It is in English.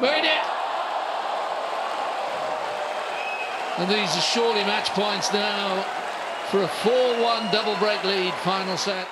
Made it! And these are surely match points now for a 4-1 double break lead final set.